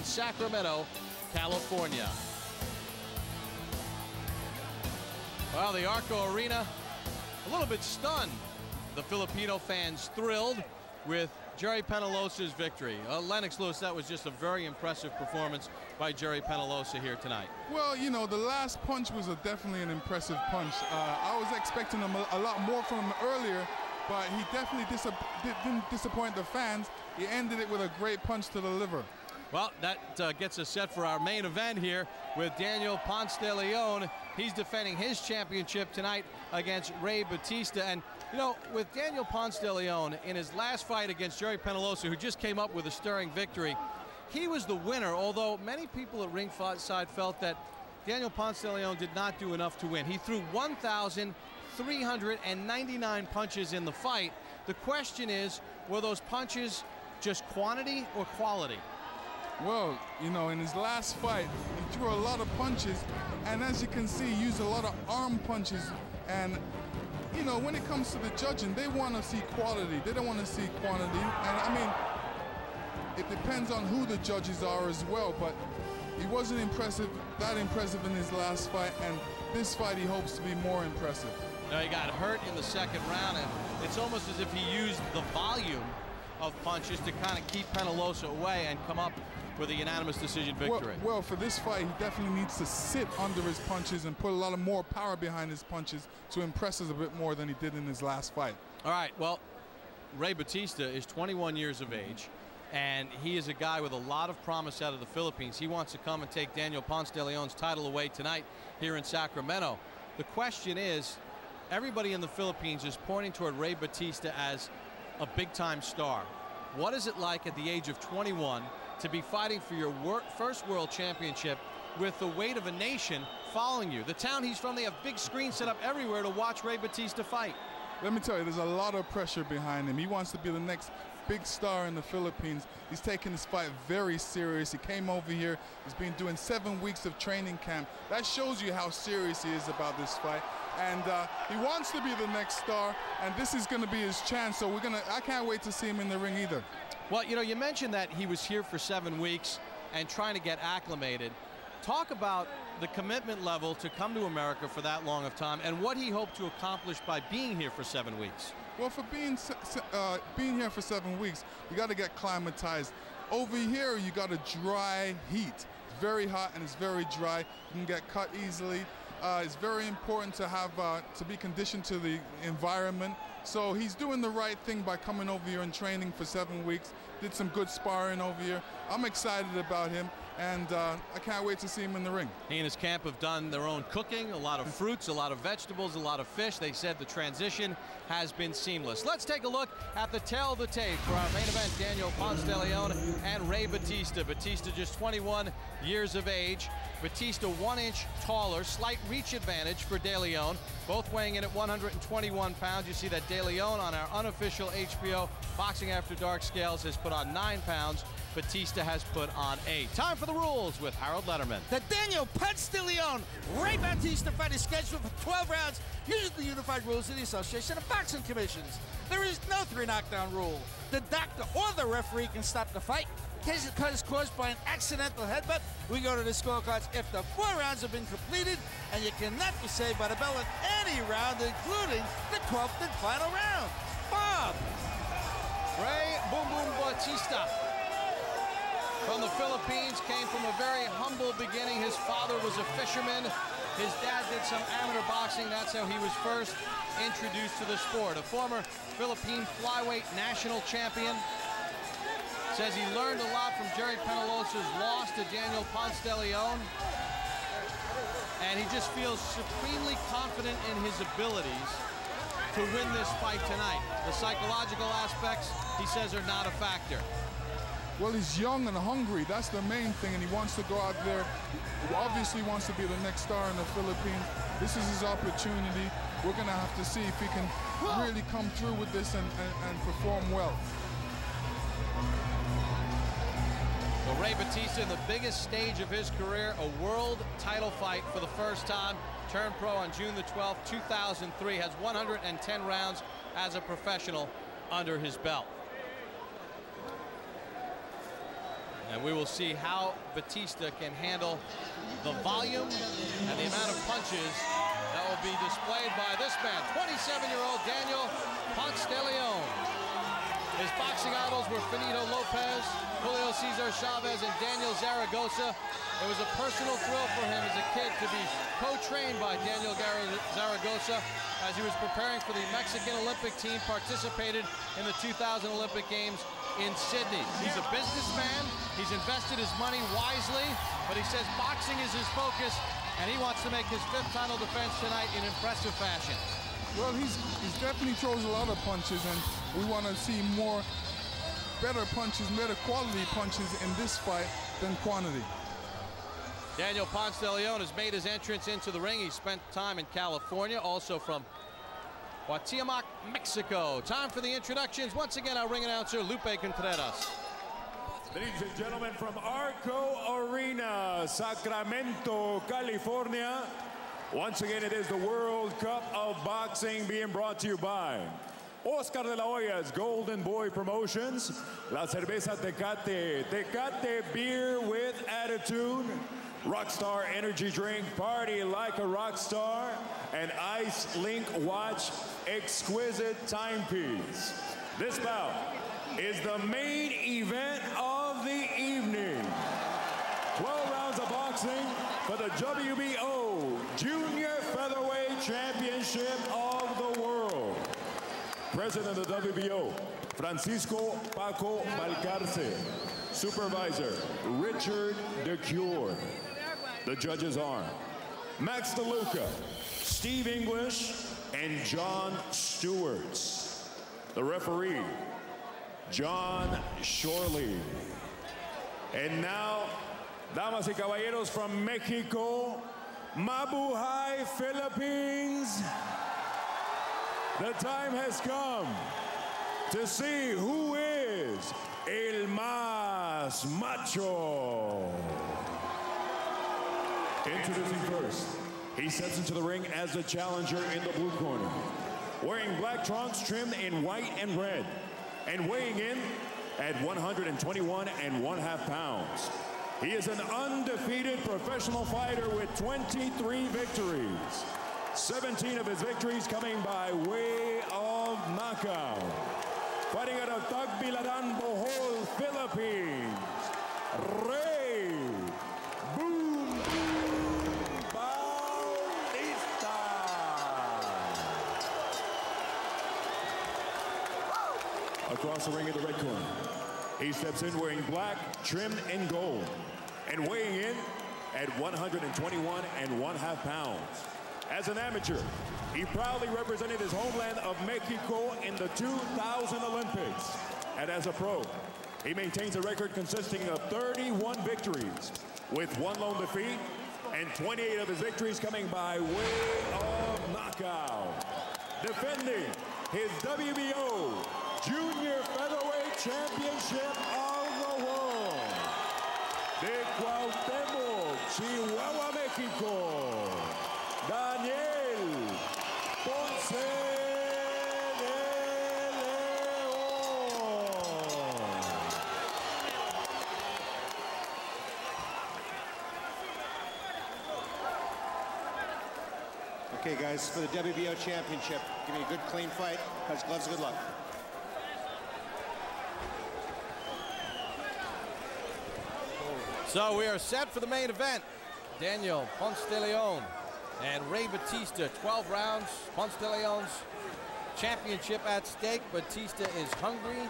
in Sacramento, California. Well, the Arco Arena, a little bit stunned. The Filipino fans thrilled with Gerry Penalosa's victory. Uh, Lennox Lewis, that was just a very impressive performance by Gerry Penalosa here tonight. Well, you know, the last punch was definitely an impressive punch. Uh, I was expecting a, a, lot more from him earlier, but he definitely didn't disappoint the fans. He ended it with a great punch to the liver. Well, that uh, gets us set for our main event here with Daniel Ponce de Leon. He's defending his championship tonight against Rey Bautista. And you know, with Daniel Ponce de Leon in his last fight against Gerry Penalosa, who just came up with a stirring victory, he was the winner, although many people at ringside felt that Daniel Ponce de Leon did not do enough to win. He threw 1,399 punches in the fight. The question is, were those punches just quantity or quality? Well, you know, in his last fight, he threw a lot of punches, and as you can see, he used a lot of arm punches, and you know, when it comes to the judging, they want to see quality. They don't want to see quantity. And I mean, it depends on who the judges are as well, but he wasn't impressive, that impressive in his last fight, and this fight he hopes to be more impressive. Now he got hurt in the second round, and it's almost as if he used the volume of punches to kind of keep Penalosa away and come up with a unanimous decision victory. Well, well, for this fight, he definitely needs to sit under his punches and put a lot of more power behind his punches to impress us a bit more than he did in his last fight. All right, well, Rey Bautista is 21 years of age, and he is a guy with a lot of promise out of the Philippines. He wants to come and take Daniel Ponce de Leon's title away tonight here in Sacramento. The question is, everybody in the Philippines is pointing toward Rey Bautista as a big-time star. What is it like at the age of 21 to be fighting for your first world championship with the weight of a nation following you. The town he's from, they have big screens set up everywhere to watch Rey Bautista fight. Let me tell you, there's a lot of pressure behind him. He wants to be the next big star in the Philippines. He's taking this fight very serious. He came over here. He's been doing seven weeks of training camp. That shows you how serious he is about this fight. And uh, he wants to be the next star, and this is going to be his chance. So we're gonna. I can't wait to see him in the ring either. Well, you know, you mentioned that he was here for seven weeks and trying to get acclimated. Talk about the commitment level to come to America for that long of time and what he hoped to accomplish by being here for seven weeks. Well, for being uh, being here for seven weeks, you got to get climatized. Over here, you got a dry heat. It's very hot and it's very dry. You can get cut easily. Uh, it's very important to have uh, to be conditioned to the environment. So he's doing the right thing by coming over here and training for seven weeks. Did some good sparring over here. I'm excited about him and uh, I can't wait to see him in the ring. He and his camp have done their own cooking, a lot of fruits, a lot of vegetables, a lot of fish. They said the transition has been seamless. Let's take a look at the tell the tape for our main event, Daniel Ponce de Leon and Rey Bautista. Bautista just 21 years of age. Bautista one inch taller, slight reach advantage for De Leon, both weighing in at 121 pounds. You see that De Leon on our unofficial HBO Boxing After Dark scales has put on nine pounds. Bautista has put on eight. Time for the rules with Harold Lederman. The Daniel Ponce de Leon Rey Bautista fight is scheduled for 12 rounds using the unified rules of the Association of Boxing Commissions. There is no three knockdown rule. The doctor or the referee can stop the fight. Case the cut is caused by an accidental headbutt, we go to the scorecards if the four rounds have been completed, and you cannot be saved by the bell in any round, including the 12th and final round. Bob! Rey Boom Boom Bautista from the Philippines, came from a very humble beginning. His father was a fisherman. His dad did some amateur boxing. That's how he was first introduced to the sport. A former Philippine flyweight national champion. Says he learned a lot from Gerry Penalosa's loss to Daniel Ponce de Leon. And he just feels supremely confident in his abilities to win this fight tonight. The psychological aspects, he says, are not a factor. Well, he's young and hungry. That's the main thing, and he wants to go out there. He obviously wants to be the next star in the Philippines. This is his opportunity. We're going to have to see if he can really come through with this and, and, and perform well. Rey Bautista in the biggest stage of his career, a world title fight for the first time. Turned pro on June the 12th, 2003. Has 110 rounds as a professional under his belt. And we will see how Bautista can handle the volume and the amount of punches that will be displayed by this man, 27-year-old Daniel Ponce de Leon. His boxing idols were Finito Lopez, Julio Cesar Chavez, and Daniel Zaragoza. It was a personal thrill for him as a kid to be co-trained by Daniel Zaragoza as he was preparing for the Mexican Olympic team, participated in the 2000 Olympic Games in Sydney. He's a businessman. He's invested his money wisely, but he says boxing is his focus, and he wants to make his fifth title defense tonight in impressive fashion. Well, he's, he's definitely throws a lot of punches, and we want to see more better punches, better quality punches in this fight than quantity. Daniel Ponce de Leon has made his entrance into the ring. He spent time in California, also from Cuauhtémoc, Mexico. Time for the introductions. Once again, our ring announcer, Lupe Contreras. Ladies and gentlemen, from Arco Arena, Sacramento, California, once again, it is the World Cup of Boxing being brought to you by Oscar de la Hoya's Golden Boy Promotions, La Cerveza Tecate, Tecate Beer with Attitude, Rockstar Energy Drink, Party Like a Rockstar, and Ice Link Watch Exquisite Timepiece. This bout is the main event of the evening. 12 rounds of boxing for the WBO Junior Featherweight Championship of the World. President of the WBO, Francisco Paco Valcarcel. Supervisor, Richard DeCure. The judges are Max DeLuca, Steve English, and John Stewarts. The referee, Jon Schorle. And now, damas y caballeros from Mexico, Mabuhay, Philippines. The time has come to see who is El Más Macho. Introducing first, he steps into the ring as the challenger in the blue corner. Wearing black trunks trimmed in white and red. And weighing in at 121 and one half pounds. He is an undefeated professional fighter with 23 victories. 17 of his victories coming by way of knockout. Fighting out of Tagbilaran, Bohol, Philippines. Rey Boom Bautista. Across the ring in the red corner. He steps in wearing black, trimmed in gold, and weighing in at 121 and one half pounds. As an amateur, he proudly represented his homeland of Mexico in the 2000 Olympics. And as a pro, he maintains a record consisting of 31 victories, with one lone defeat, and 28 of his victories coming by way of knockout. Defending his WBO Junior Featherweight Championship of the World. De Cuauhtémoc, Chihuahua, Mexico. Daniel Ponce de León. Okay, guys, for the WBO championship, give me a good, clean fight. Touch gloves, good luck. So we are set for the main event. Daniel Ponce de Leon and Rey Bautista, 12 rounds. Ponce de Leon's championship at stake. Bautista is hungry.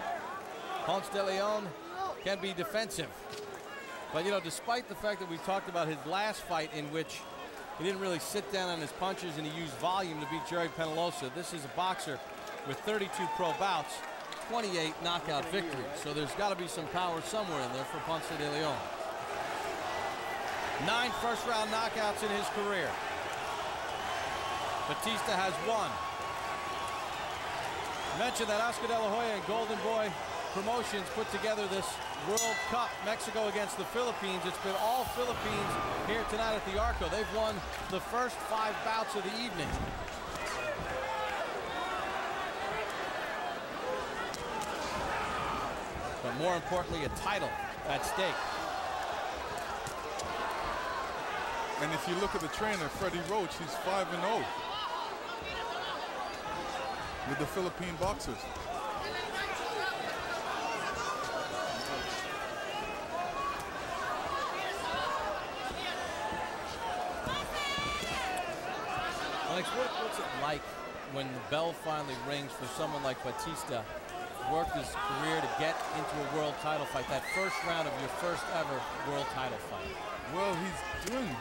Ponce de Leon can be defensive. But, you know, despite the fact that we talked about his last fight in which he didn't really sit down on his punches and he used volume to beat Gerry Penalosa, this is a boxer with 32 pro bouts, 28 knockout victories. So there's got to be some power somewhere in there for Ponce de Leon. Nine first round knockouts in his career. Bautista has one. Mention that Oscar de la Hoya and Golden Boy Promotions put together this World Cup, Mexico against the Philippines. It's been all Philippines here tonight at the Arco. They've won the first five bouts of the evening. But more importantly, a title at stake. And if you look at the trainer, Freddie Roach, he's 5 and 0 with the Philippine boxers. Alex, what, what's it like when the bell finally rings for someone like Bautista, worked his career to get into a world title fight, that first round of your first ever world title fight? Well, he's doing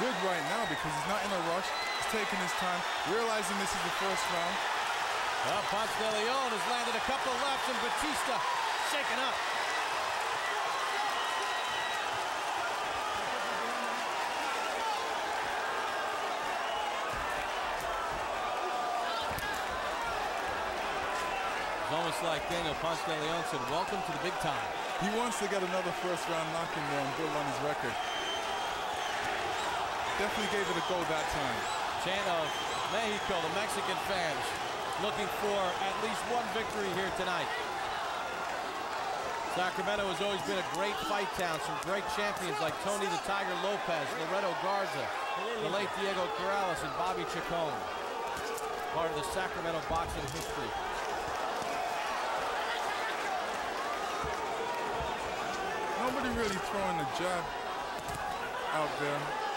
good right now because he's not in a rush. He's taking his time, realizing this is the first round. Well, Ponce de Leon has landed a couple lefts and Bautista shaken up. It's almost like Daniel Ponce de Leon said, welcome to the big time. He wants to get another first round knock in there and build on his record. Definitely gave it a go that time. Chant of Mexico, the Mexican fans, looking for at least one victory here tonight. Sacramento has always been a great fight town. Some great champions like Tony the Tiger Lopez, Loreto Garza, the late Diego Corrales, and Bobby Chacon. Part of the Sacramento boxing history. Nobody really throwing a jab out there.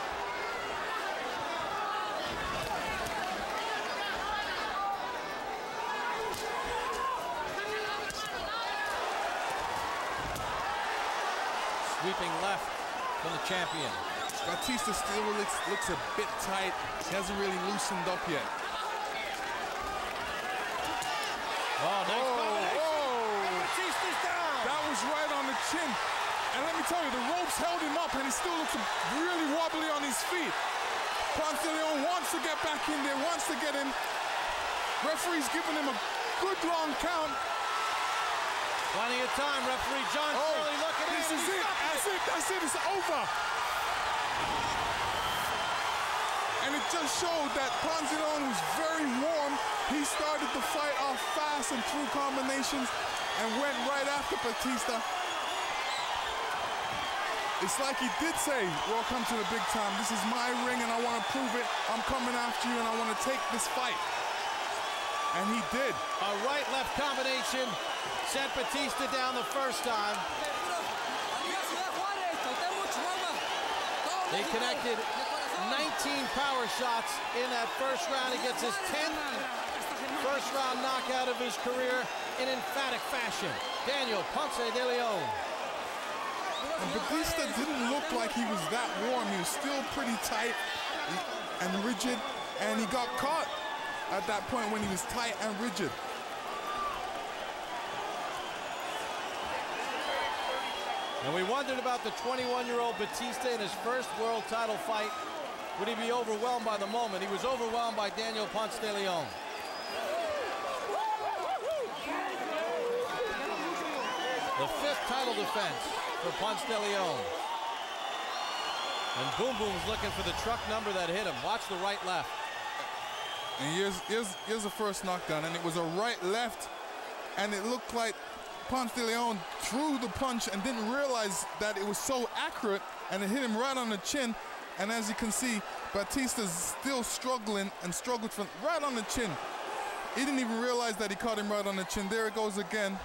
Sweeping left from the champion. Bautista still looks, looks a bit tight. He hasn't really loosened up yet. Oh, nice Oh, oh. Bautista's down. That was right on the chin. And let me tell you, the ropes held him up and he still looks really wobbly on his feet. Ponce de Leon wants to get back in there, wants to get him. Referee's giving him a good long count. Plenty of time, referee John oh, Shirley looking this in. is He it. That's it. That's it. It's over. And it just showed that Ponce de was very warm. He started the fight off fast and threw combinations and went right after Bautista. It's like he did say, welcome to the big time. This is my ring and I want to prove it. I'm coming after you and I want to take this fight. And he did. A right-left combination sent Bautista down the first time. They connected 19 power shots in that first round. He gets his 10th first round knockout of his career in emphatic fashion. Daniel Ponce de Leon. And Bautista didn't look like he was that warm. He was still pretty tight and rigid, and he got caught at that point when he was tight and rigid. And we wondered about the 21-year-old Bautista in his first world title fight. Would he be overwhelmed by the moment? He was overwhelmed by Daniel Ponce de Leon. The fifth title defense for Ponce de Leon. And Boom Boom's looking for the truck number that hit him. Watch the right left. And here's, here's, here's the first knockdown, and it was a right left, and it looked like Ponce de Leon threw the punch and didn't realize that it was so accurate, and it hit him right on the chin. And as you can see, Bautista's still struggling and struggled from right on the chin. He didn't even realize that he caught him right on the chin. There it goes again.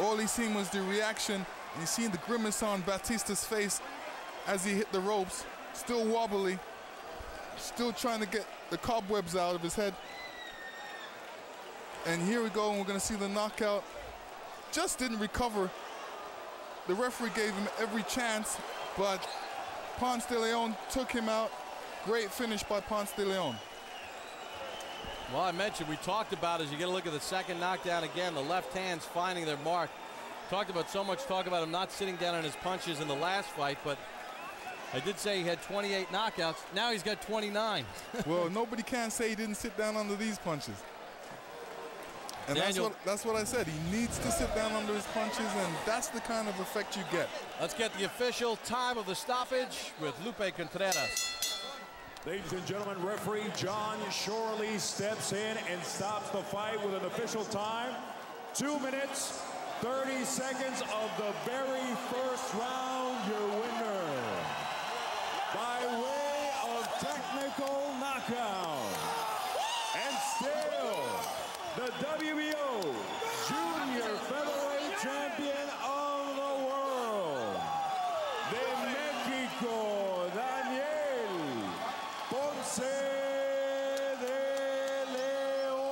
All he seen was the reaction, and you seen the grimace on Bautista's face as he hit the ropes, still wobbly, still trying to get the cobwebs out of his head. And here we go, and we're gonna see the knockout. Just didn't recover. The referee gave him every chance, but Ponce de Leon took him out. Great finish by Ponce de Leon. Well, I mentioned, we talked about as you get a look at the second knockdown again, the left hand's finding their mark. Talked about so much talk about him not sitting down on his punches in the last fight, but I did say he had 28 knockouts. Now he's got 29. well, nobody can say he didn't sit down under these punches. And that's what, that's what I said. He needs to sit down under his punches, and that's the kind of effect you get. Let's get the official time of the stoppage with Lupe Contreras. Ladies and gentlemen, referee Jon Schorle steps in and stops the fight with an official time. Two minutes, 30 seconds of the very first round. Your winner knockdown. And still, the WBO Junior Featherweight Champion of the World, the México, Daniel Ponce de León.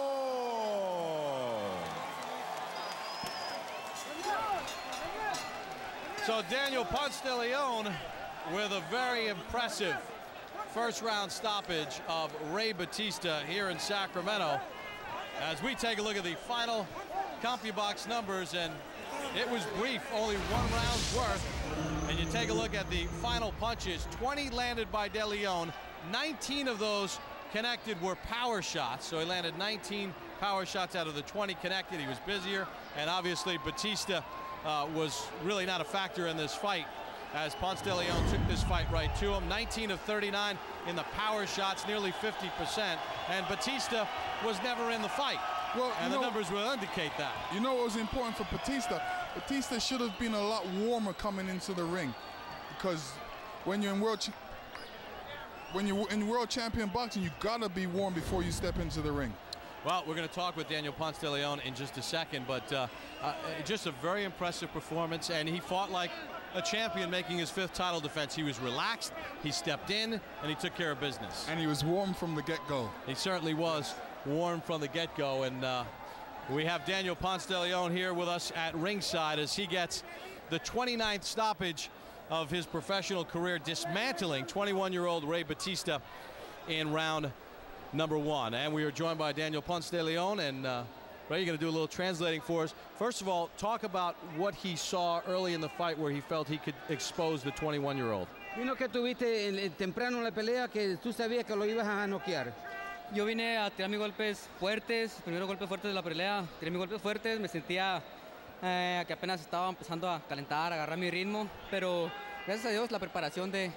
So Daniel Ponce de León with a very impressive first round stoppage of Rey Bautista here in Sacramento. As we take a look at the final CompuBox numbers, and it was brief, only one round's worth. And you take a look at the final punches, 20 landed by De Leon, 19 of those connected were power shots. So he landed 19 power shots out of the 20 connected. He was busier, and obviously Bautista uh, was really not a factor in this fight as Ponce de Leon took this fight right to him. 19 of 39 in the power shots, nearly 50%. And Bautista was never in the fight. Well, and the know, numbers will indicate that. You know what was important for Bautista? Bautista should have been a lot warmer coming into the ring because when you're in world when you're in world champion boxing, you gotta be warm before you step into the ring. Well, we're going to talk with Daniel Ponce de Leon in just a second, but uh, uh, just a very impressive performance, and he fought like a champion making his fifth title defense. He was relaxed, he stepped in, and he took care of business. And he was warm from the get-go. He certainly was warm from the get-go, and uh, we have Daniel Ponce de Leon here with us at ringside as he gets the 29th stoppage of his professional career, dismantling 21-year-old Rey Bautista in round number one. And we are joined by Daniel Ponce de Leon, and uh, Ray, you're going to do a little translating for us. First of all, talk about what he saw early in the fight where he felt he could expose the 21-year-old. Vino que tuviste temprano en la pelea que tú sabías que lo ibas a noquear. Yo vine a tirar mis golpes fuertes, primeros golpes fuertes de la pelea, tiré mis golpes fuertes, me sentía eh, que apenas estaba empezando a calentar, a agarrar mi ritmo, pero gracias a Dios la preparación de,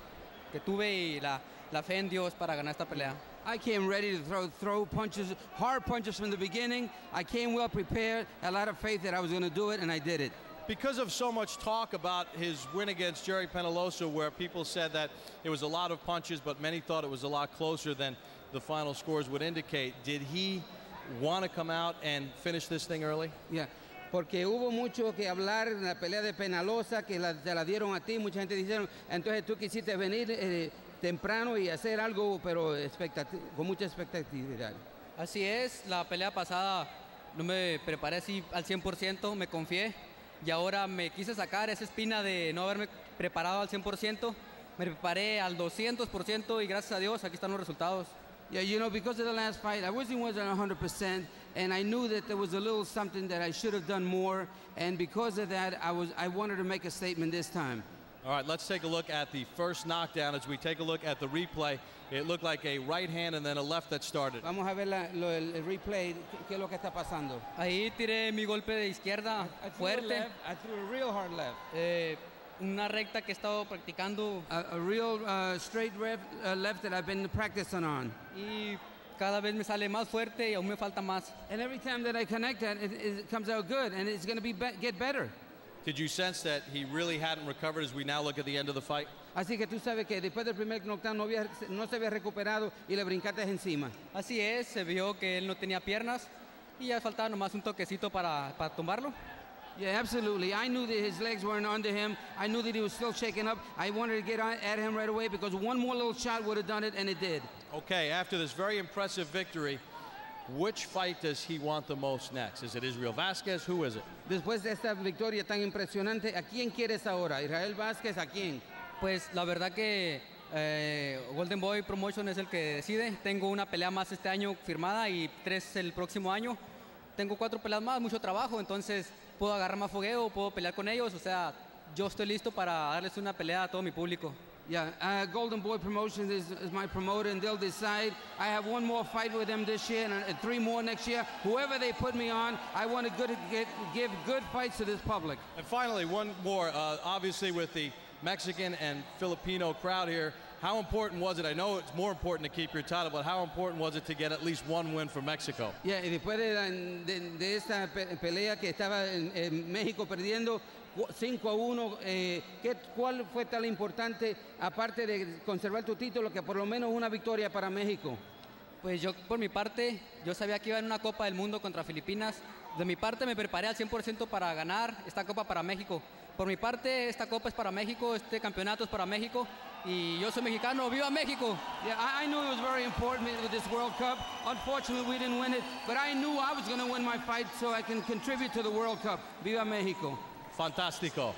que tuve y la, la fe en Dios para ganar esta pelea. I came ready to throw throw punches, hard punches from the beginning. I came well prepared, a lot of faith that I was going to do it, and I did it. Because of so much talk about his win against Gerry Penalosa, where people said that it was a lot of punches, but many thought it was a lot closer than the final scores would indicate, did he want to come out and finish this thing early? Yeah. porque hubo mucho que hablar en la pelea de Penalosa, que la, te la dieron a ti, mucha gente dijeron, entonces tú quisiste venir eh, temprano y hacer algo, pero con mucha expectativa. Así es, la pelea pasada no me preparé así al 100%, me confié y ahora me quise sacar esa espina de no haberme preparado al 100%, me preparé al 200% y gracias a Dios aquí están los resultados. Yeah, you know, because of the last fight, I wasn't 100%, and I knew that there was a little something that I should have done more, and because of that, I was I wanted to make a statement this time. All right, let's take a look at the first knockdown. As we take a look at the replay, it looked like a right hand and then a left that started. Vamos a ver la, lo, el replay, qué es lo que está pasando. Ahí tiré mi golpe de izquierda I fuerte. Left, I threw a real hard left. Eh, una recta que he estado practicando. A, a real uh, straight ref, uh, left that I've been practicing on. Y cada vez me sale más fuerte y aún me falta más. And every time that I connect that, it, it comes out good, and it's going to be, be get better. Did you sense that he really hadn't recovered as we now look at the end of the fight? Así que tú sabes que después del primer knockdown no, había, no se había recuperado y le brincaste encima. Así es, se vio que él no tenía piernas y ya faltaba nomás un toquecito para, para tumbarlo. Yeah, absolutely. I knew that his legs weren't under him. I knew that he was still shaking up. I wanted to get at him right away because one more little shot would have done it, and it did. Okay, after this very impressive victory, which fight does he want the most next? Is it Israel Vasquez? Who is it? Después de esta victoria tan impresionante, ¿a quién quieres ahora? ¿Israel Vázquez? ¿A quién? Pues la verdad que eh, Golden Boy Promotion es el que decide. Tengo una pelea más este año firmada y tres el próximo año. Tengo cuatro peleas más, mucho trabajo, entonces puedo agarrar más fogueo, puedo pelear con ellos. O sea, yo estoy listo para darles una pelea a todo mi público. Yeah, uh, Golden Boy Promotions is, is, my promoter, and they'll decide. I have one more fight with them this year, and, and three more next year. Whoever they put me on, I want to give good fights to this public. And finally, one more. Uh, obviously, with the Mexican and Filipino crowd here, how important was it? I know it's more important to keep your title, but how important was it to get at least one win for Mexico? Yeah, y después de, de, de esta pelea que estaba en, en México perdiendo, 5 a 1. Eh, ¿qué, ¿Cuál fue tan importante, aparte de conservar tu título, que por lo menos una victoria para México? Pues yo, por mi parte, yo sabía que iba en una Copa del Mundo contra Filipinas. De mi parte, me preparé al 100% para ganar esta Copa para México. Por mi parte, esta Copa es para México, este campeonato es para México. Y yo soy mexicano. ¡Viva México! Yeah, I, I knew it was very important with this World Cup. Unfortunately, we didn't win it, but I knew I was going to win my fight so I can contribute to the World Cup. ¡Viva México! Fantástico.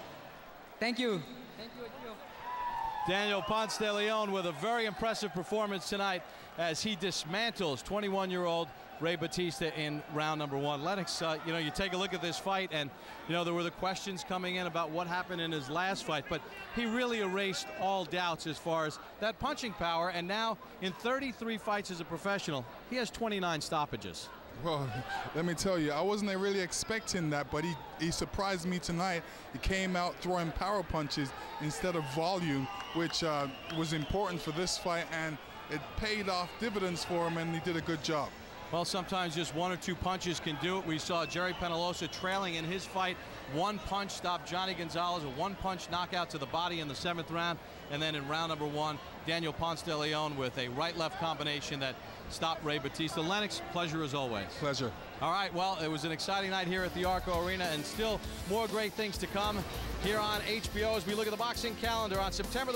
Thank you. Daniel Ponce de Leon with a very impressive performance tonight as he dismantles 21-year-old Rey Bautista in round number one. Lennox, uh, you know, you take a look at this fight, and you know there were the questions coming in about what happened in his last fight, but he really erased all doubts as far as that punching power. And now, in 33 fights as a professional, he has 29 stoppages. Well, let me tell you, I wasn't really expecting that, but he, he surprised me tonight. He came out throwing power punches instead of volume, which uh, was important for this fight, and it paid off dividends for him, and he did a good job. Well, sometimes just one or two punches can do it. We saw Gerry Penalosa trailing in his fight. One punch stopped Johnny Gonzalez, a one punch knockout to the body in the seventh round. And then in round number one, Daniel Ponce de Leon with a right left combination that stopped Rey Bautista. Lennox, pleasure as always. Pleasure. All right, well, it was an exciting night here at the Arco Arena, and still more great things to come here on HBO as we look at the boxing calendar on September the